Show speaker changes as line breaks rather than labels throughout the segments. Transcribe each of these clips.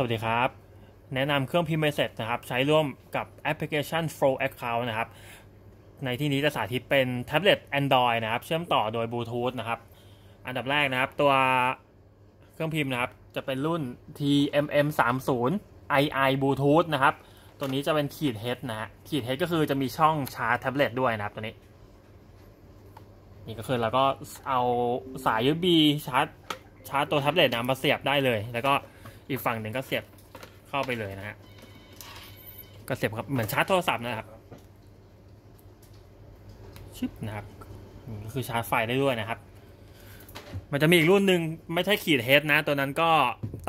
สวัสดีครับ แนะนำเครื่องพิมพ์ใบเสร็จนะครับ ใช้ร่วมกับแอปพลิเคชัน Flow Account นะครับ ในที่นี้จะสาธิตเป็นแท็บเล็ต Android นะครับ เชื่อมต่อโดยบลูทูธนะครับ อันดับแรกนะครับ ตัวเครื่องพิมพ์นะครับ จะเป็นรุ่น TMM 3 0 II Bluetooth นะครับ ตัวนี้จะเป็นขีด H นะฮะขีด H ก็คือจะมีช่องชาร์จแท็บเล็ตด้วยนะครับตัวนี้ นี่ก็คือเราก็เอาสาย USB ชาร์จชาร์จตัวแท็บเล็ตนะมาเสียบได้เลยแล้วก็ อีกฝั่งหนึ่งก็เสียบเข้าไปเลยนะฮะก็เสียบครับเหมือนชาร์จโทรศัพท์นะครับชิปนะครับก็คือชาร์จไฟได้ด้วยนะครับ มันจะมีอีกรุ่นหนึ่งไม่ใช่ขีดเฮดนะ ตัวนั้นก็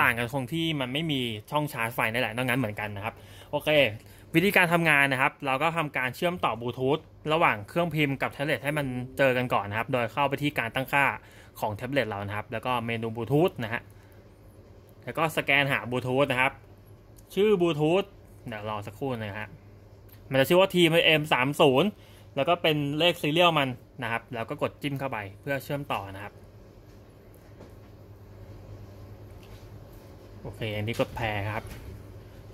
ต่างกันตรงที่มันไม่มีช่องชาร์จไฟนั่นแหละนอกนั้นเหมือนกันนะครับ โอเค วิธีการทำงานนะครับ เราก็ทำการเชื่อมต่อบลูทูธระหว่างเครื่องพิมพ์กับแท็บเล็ตให้มันเจอกันก่อนนะครับ โดยเข้าไปที่การตั้งค่าของแท็บเล็ตเรานะครับ แล้วก็เมนูบลูทูธนะฮะ แล้วก็สแกนหาบลูทูธนะครับ ชื่อบลูทูธเดี๋ยวรอสักครู่นะฮะมันจะชื่อว่า TMM 3 0แล้วก็เป็นเลขซีเรียลมันนะครับ แล้วก็กดจิ้มเข้าไปเพื่อเชื่อมต่อนะครับ โอเค อันนี้กด pair ครับ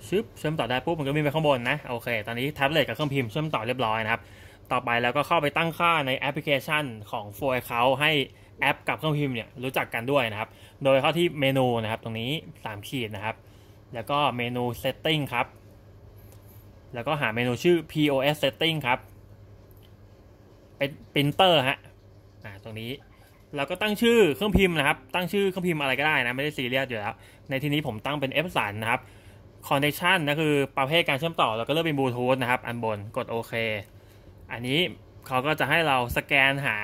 ชึบเชื่อมต่อได้ปุ๊บมันก็วิ่งไปข้างบนนะโอเค ตอนนี้แท็บเล็ตกับเครื่องพิมพ์เชื่อมต่อเรียบร้อยนะครับ ต่อไปแล้วก็เข้าไปตั้งค่าในแอปพลิเคชันของ f o r Account ให้ แอปกับเครื่องพิมพ์เนี่ยรู้จักกันด้วยนะครับ โดยเข้าที่เมนูนะครับตรงนี้ 3 ขีดนะครับ แล้วก็เมนู setting ครับ แล้วก็หาเมนูชื่อ POS setting ครับ เป็น printer ฮะอ่าตรงนี้เราก็ตั้งชื่อเครื่องพิมพ์นะครับ ตั้งชื่อเครื่องพิมพ์อะไรก็ได้นะ ไม่ได้ซีเรียสอยู่แล้ว ในที่นี้ผมตั้งเป็น F3 นะครับ connection นะคือประเภทการเชื่อมต่อเราก็เลือกเป็นบลูทูธนะครับ อันบนกดโอเค อันนี้เขาก็จะให้เราสแกนหา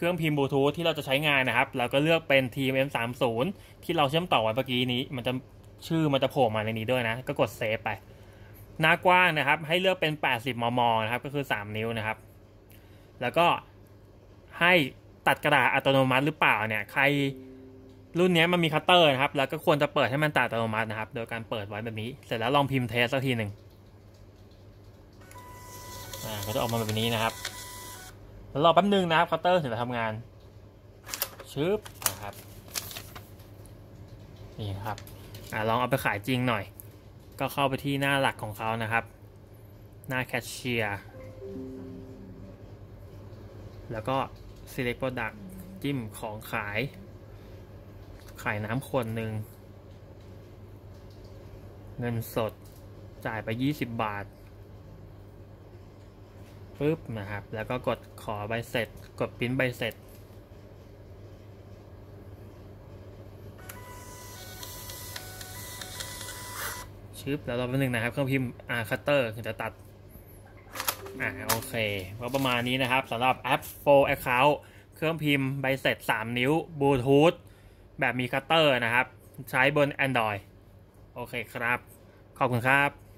เครื่องพิมพ์บลูทูธที่เราจะใช้งานนะครับ เราก็เลือกเป็น TMM30 ที่เราเชื่อมต่อไว้เมื่อกี้นี้ มันจะชื่อมันจะโผล่มาในนี้ด้วยนะ ก็กดเซฟไป หน้ากว้างนะครับ ให้เลือกเป็น 80 มม นะครับ ก็คือ 3 นิ้วนะครับ แล้วก็ให้ตัดกระดาษอัตโนมัติหรือเปล่าเนี่ย ใครรุ่นนี้มันมีคัตเตอร์นะครับ แล้วก็ควรจะเปิดให้มันตัดอัตโนมัตินะครับ โดยการเปิดไว้แบบนี้ เสร็จแล้วลองพิมพ์ test สักทีหนึ่งอ่าก็จะออกมาแบบนี้นะครับ รอแป๊บนึงนะครับคัตเตอร์ถึงจะทำงานชึบนะครับนี่ครับอลองเอาไปขายจริงหน่อย ก็เข้าไปที่หน้าหลักของเขานะครับ หน้าแคชเชียร์แล้วก็ select product จิ้มของขาย ขายน้ำขวดหนึ่ง เงินสดจ่ายไป 20 บาท ปุ๊บนะครับ แล้วก็กดขอใบเสร็จ กดปริ้นใบเสร็จ ชึบแล้วราเป็นหนึ่งนะครับ เครื่องพิมพ์อาคัตเตอร์ถึงจะตัด อ่าโอเคก็ประมาณนี้นะครับสำหรับแอป FlowAccount เครื่องพิมพ์ใบเสร็จ 3 นิ้วบลูทูธแบบมีคัตเตอร์นะครับ ใช้บน Android โอเคครับ ขอบคุณครับ